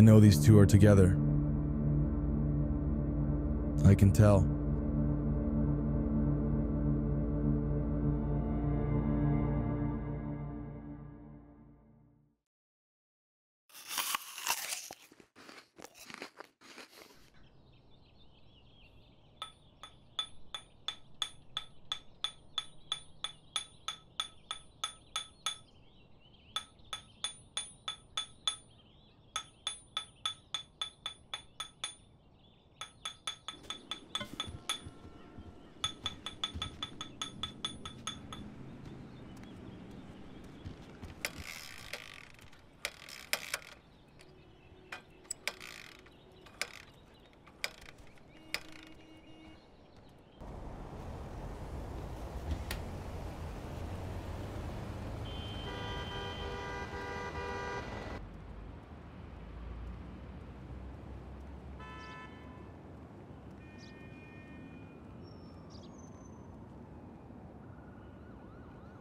I know these two are together. I can tell.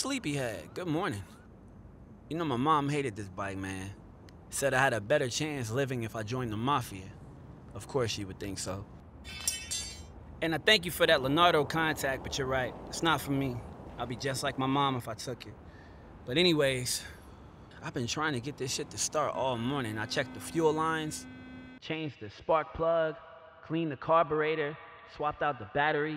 Sleepyhead, good morning. You know, my mom hated this bike, man. Said I had a better chance living if I joined the Mafia. Of course, she would think so. And I thank you for that Leonardo contact, but you're right. It's not for me. I'll be just like my mom if I took it. But, anyways, I've been trying to get this shit to start all morning. I checked the fuel lines, changed the spark plug, cleaned the carburetor, swapped out the battery.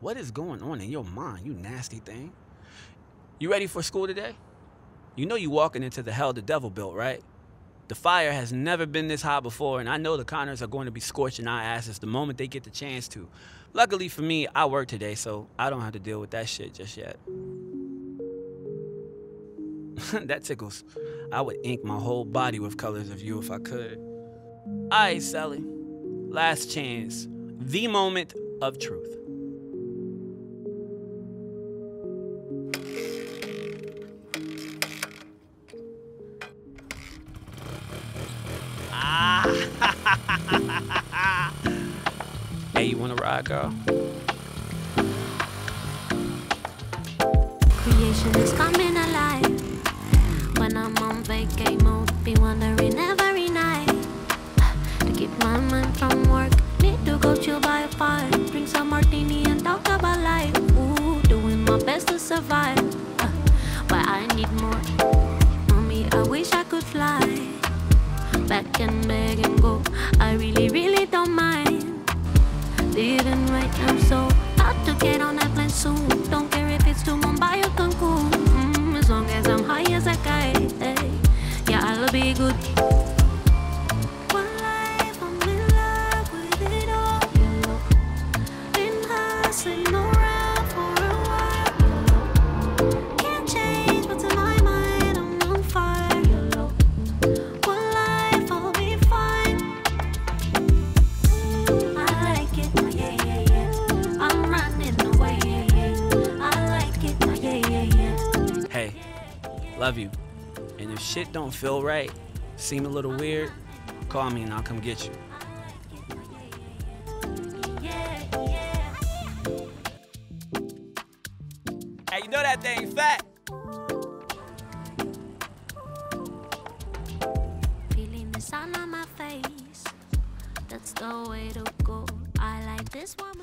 What is going on in your mind, you nasty thing? You ready for school today? You know you walking into the hell the devil built, right? The fire has never been this hot before, and I know the Connors are going to be scorching our asses the moment they get the chance to. Luckily for me, I work today, so I don't have to deal with that shit just yet. that tickles. I would ink my whole body with colors of you if I could. Alright, Sally. Last chance. The moment of truth. Hey, you wanna ride, girl? Creation is coming alive. When I'm on vacay mode, be wondering every night. To keep my mind from work, need to go chill by a fire. Drink some martini and talk about life. Ooh, doing my best to survive. But I need more. Mommy, I wish I could fly. Back and beg and go. I really, really. Right now, so out to get on that plane soon. Don't care if it's to Mumbai or Cancun. Mm, as long as I'm high as a kite, hey. yeah, I'll be good. Life, I'm in love with it all. Been hustling love you. And if shit don't feel right, seem a little weird, call me and I'll come get you. Hey, you know that thing fat? Feeling the sun on my face. That's the way to go. I like this warm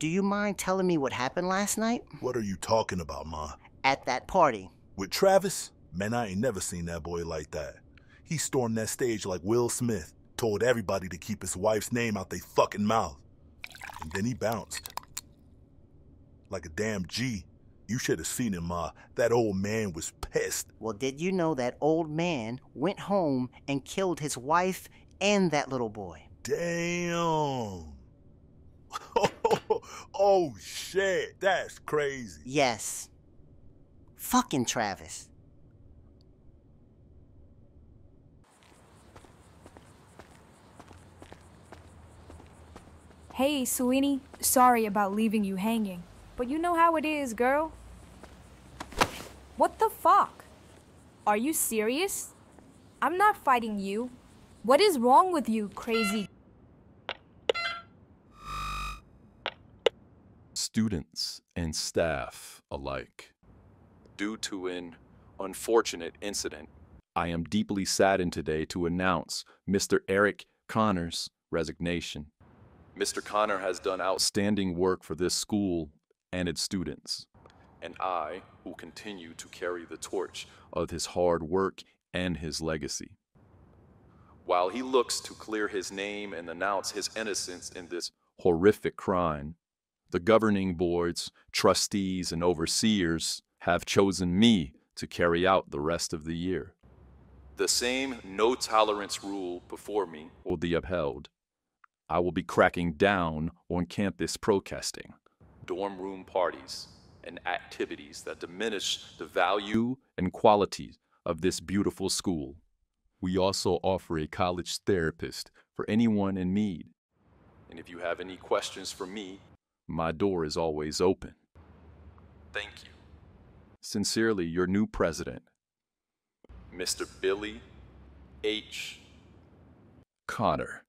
Do you mind telling me what happened last night? What are you talking about, Ma? At that party. With Travis? Man, I ain't never seen that boy like that. He stormed that stage like Will Smith, told everybody to keep his wife's name out they fucking mouth. And then he bounced. Like a damn G. You should have seen him, Ma. That old man was pissed. Well, did you know that old man went home and killed his wife and that little boy? Damn. oh, shit. That's crazy. Yes. Fucking Travis. Hey, Sweeney. Sorry about leaving you hanging. But you know how it is, girl. What the fuck? Are you serious? I'm not fighting you. What is wrong with you, crazy? Students and staff alike. Due to an unfortunate incident, I am deeply saddened today to announce Mr. Eric Connor's resignation. Mr. Connor has done outstanding work for this school and its students, and I will continue to carry the torch of his hard work and his legacy. While he looks to clear his name and announce his innocence in this horrific crime, the governing boards, trustees, and overseers have chosen me to carry out the rest of the year. The same no tolerance rule before me will be upheld. I will be cracking down on campus protesting, dorm room parties, and activities that diminish the value and quality of this beautiful school. We also offer a college therapist for anyone in need. And if you have any questions for me, my door is always open. Thank you. Sincerely, your new president, Mr. Billy H. Connor.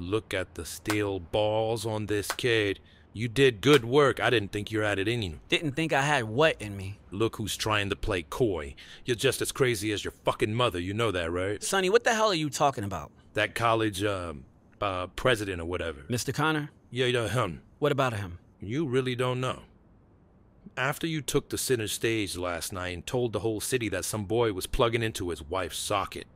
Look at the steel balls on this kid. You did good work. I didn't think you had it in you. Didn't think I had what in me. Look who's trying to play coy. You're just as crazy as your fucking mother. You know that, right? Sonny, what the hell are you talking about? That college, um, uh, president or whatever. Mr. Connor? Yeah, yeah, him. What about him? You really don't know. After you took the center stage last night and told the whole city that some boy was plugging into his wife's socket,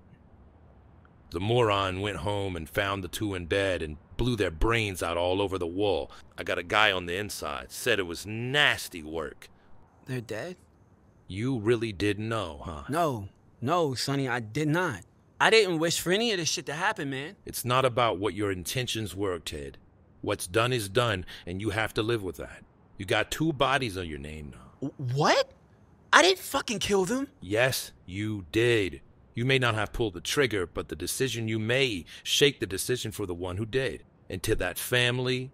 the moron went home and found the two in bed and blew their brains out all over the wall. I got a guy on the inside, said it was nasty work. They're dead? You really didn't know, huh? No. No, Sonny, I did not. I didn't wish for any of this shit to happen, man. It's not about what your intentions were, Ted. What's done is done, and you have to live with that. You got two bodies on your name now. What? I didn't fucking kill them. Yes, you did. You may not have pulled the trigger, but the decision you made shake the decision for the one who did. And to that family,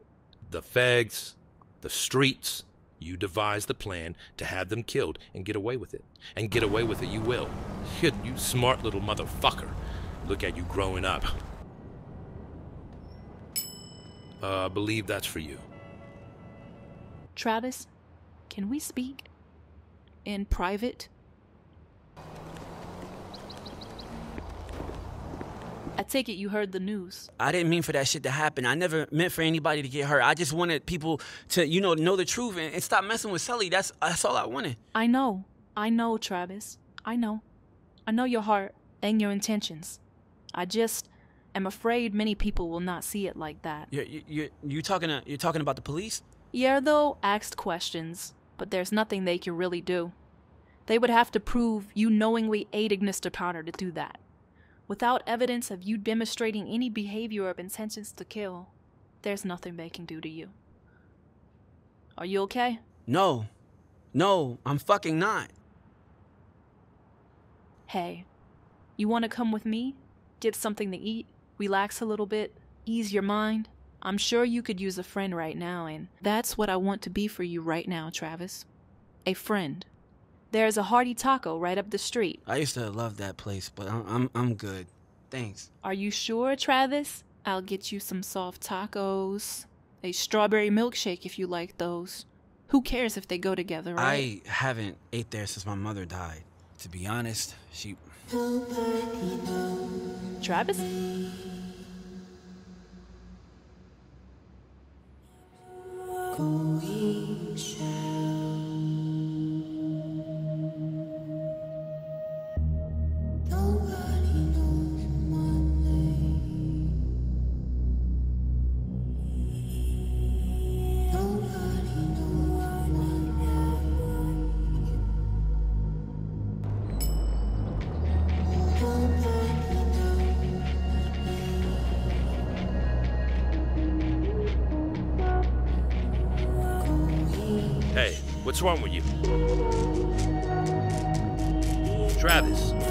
the fags, the streets, you devised the plan to have them killed and get away with it. And get away with it you will. You, you smart little motherfucker. Look at you growing up. Uh, I believe that's for you. Travis, can we speak in private? I take it you heard the news. I didn't mean for that shit to happen. I never meant for anybody to get hurt. I just wanted people to, you know, know the truth and, and stop messing with Sully. That's that's all I wanted. I know. I know, Travis. I know. I know your heart and your intentions. I just am afraid many people will not see it like that. You you you you talking to, you're talking about the police? Yeah, though asked questions, but there's nothing they can really do. They would have to prove you knowingly aided Mr. Potter to do that. Without evidence of you demonstrating any behavior of intentions to kill, there's nothing they can do to you. Are you okay? No. No, I'm fucking not. Hey, you want to come with me? Get something to eat, relax a little bit, ease your mind? I'm sure you could use a friend right now, and that's what I want to be for you right now, Travis. A friend. There's a hearty taco right up the street. I used to love that place, but I'm I'm, I'm good. Thanks. Are you sure, Travis? I'll get you some soft tacos. A strawberry milkshake if you like those. Who cares if they go together, right? I haven't ate there since my mother died. To be honest, she Travis? Hey, what's wrong with you? Travis.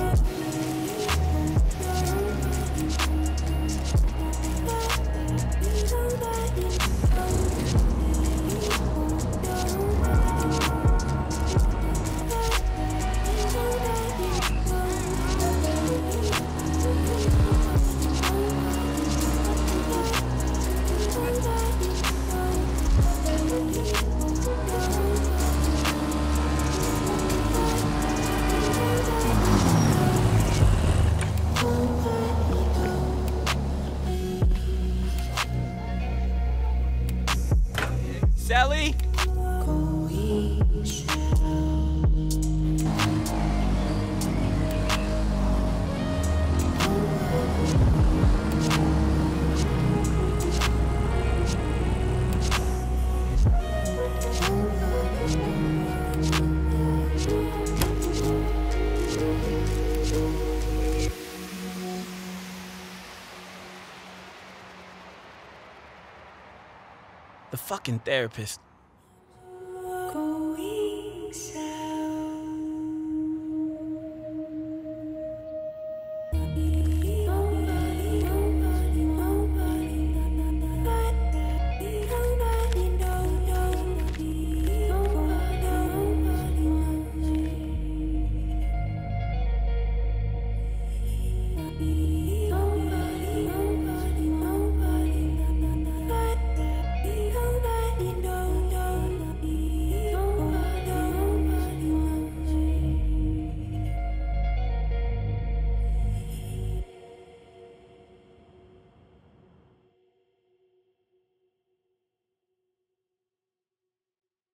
Fucking therapist.